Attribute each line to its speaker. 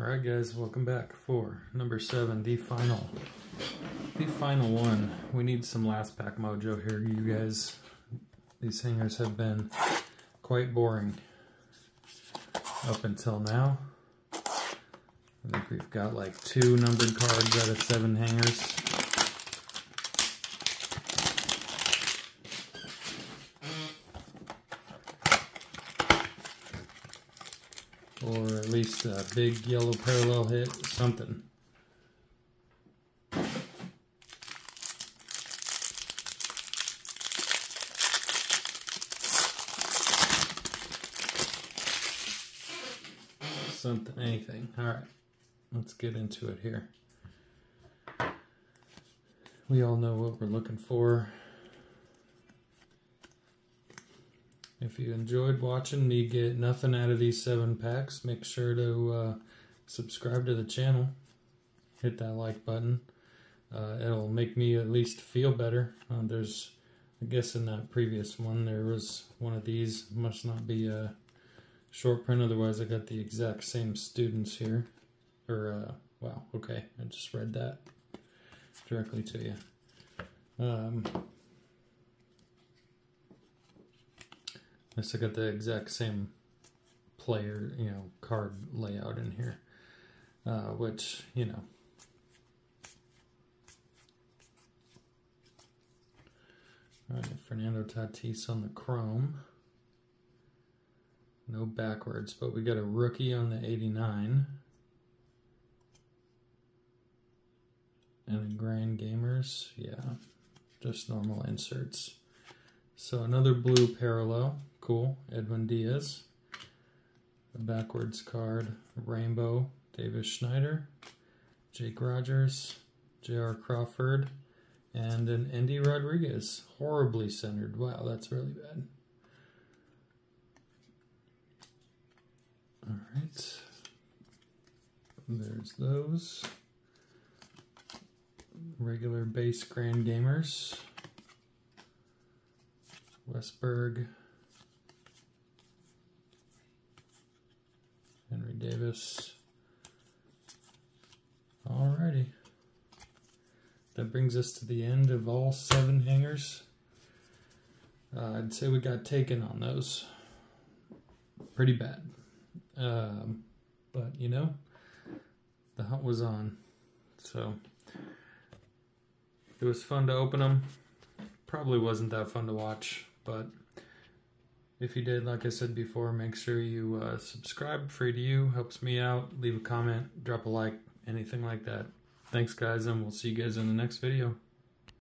Speaker 1: Alright guys, welcome back for number seven, the final. The final one. We need some last pack mojo here, you guys. These hangers have been quite boring up until now. I think we've got like two numbered cards out of seven hangers. Or at least a big yellow parallel hit, something. Something, anything. All right, let's get into it here. We all know what we're looking for. If you enjoyed watching me get nothing out of these seven packs, make sure to uh, subscribe to the channel. Hit that like button. Uh, it'll make me at least feel better. Uh, there's, I guess in that previous one, there was one of these. Must not be a short print, otherwise I got the exact same students here. Or, uh, wow, okay, I just read that directly to you. Um, I still got the exact same player, you know, card layout in here, uh, which, you know. All right, Fernando Tatis on the chrome. No backwards, but we got a rookie on the 89. And a Grand Gamers, yeah, just normal inserts. So another blue parallel. Cool. Edwin Diaz. A backwards card. Rainbow. Davis Schneider. Jake Rogers. J.P. Crawford. And an Endy Rodriguez. Horribly centered. Wow, that's really bad. All right. There's those. Regular base Grand Gamers. Westburg, Davis. Alrighty. That brings us to the end of all seven hangers. Uh, I'd say we got taken on those. Pretty bad. Um, but, you know, the hunt was on. So, it was fun to open them. Probably wasn't that fun to watch. But if you did, like I said before, make sure you uh, subscribe. Free to you, helps me out. Leave a comment, drop a like, anything like that. Thanks, guys, and we'll see you guys in the next video.